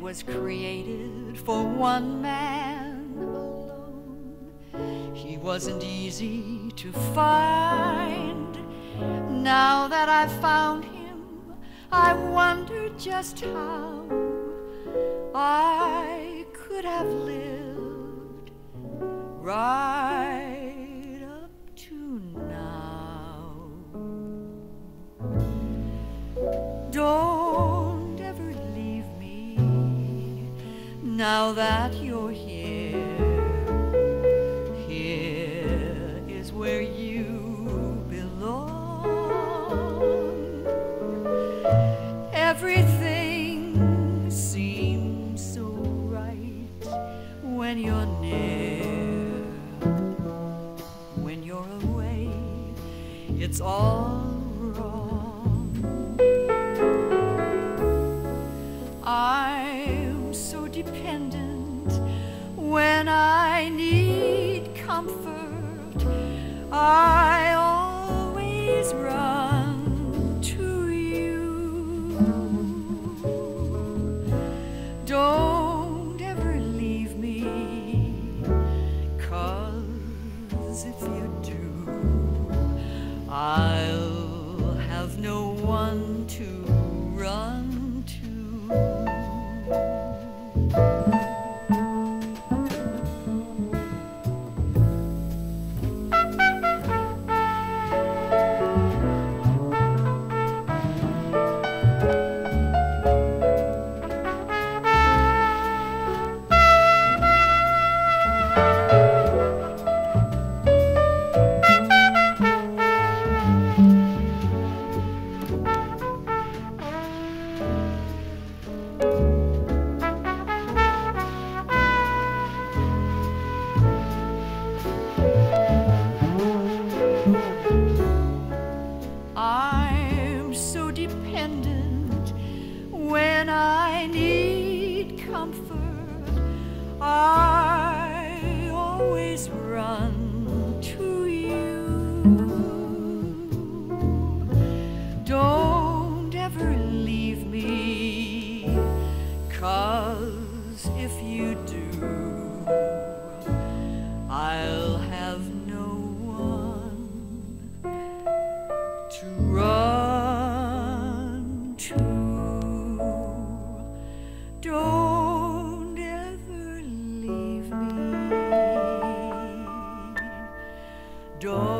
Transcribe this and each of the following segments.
was created for one man alone. He wasn't easy to find. Now that I've found him, I wonder just how I'm so dependent when I need comfort. I always run to you. Don't ever leave me, cause if you do, I'll cause if you do, I'll have no one to run to. Don't ever leave me. Don't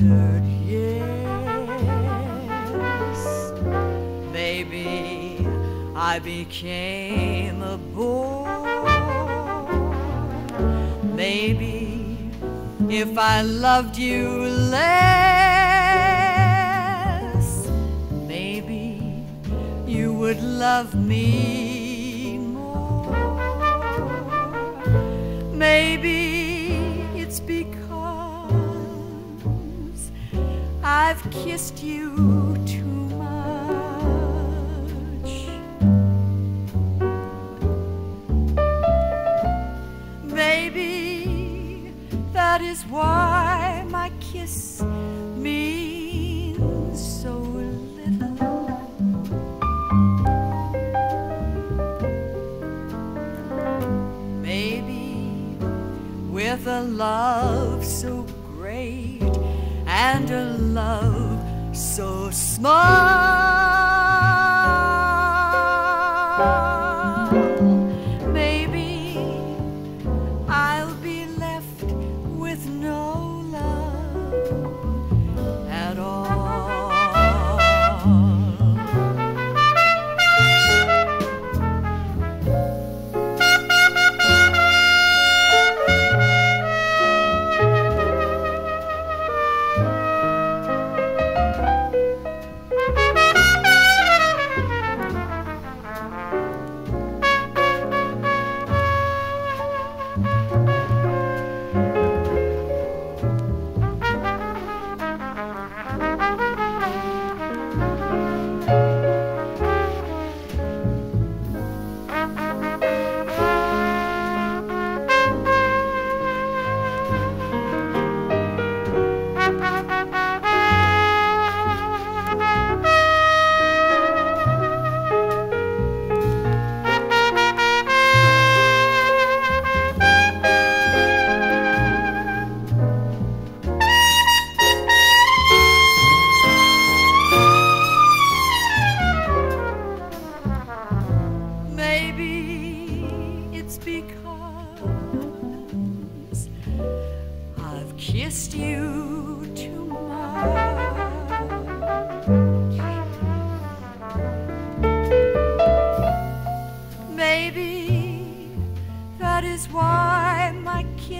yes, maybe I became a bore. Maybe if I loved you less, maybe you would love me I've kissed you too much. Maybe that is why my kiss means so little. Maybe with a love so and a love so small,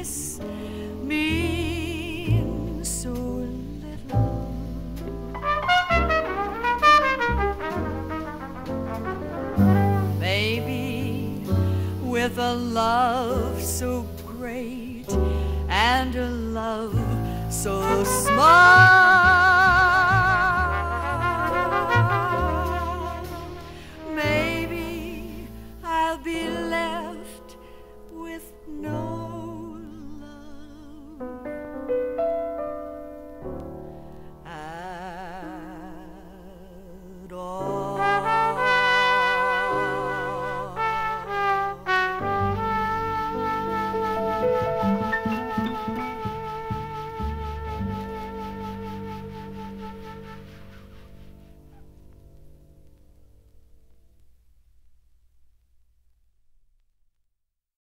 kiss means so little. Maybe with a love so great and a love so small.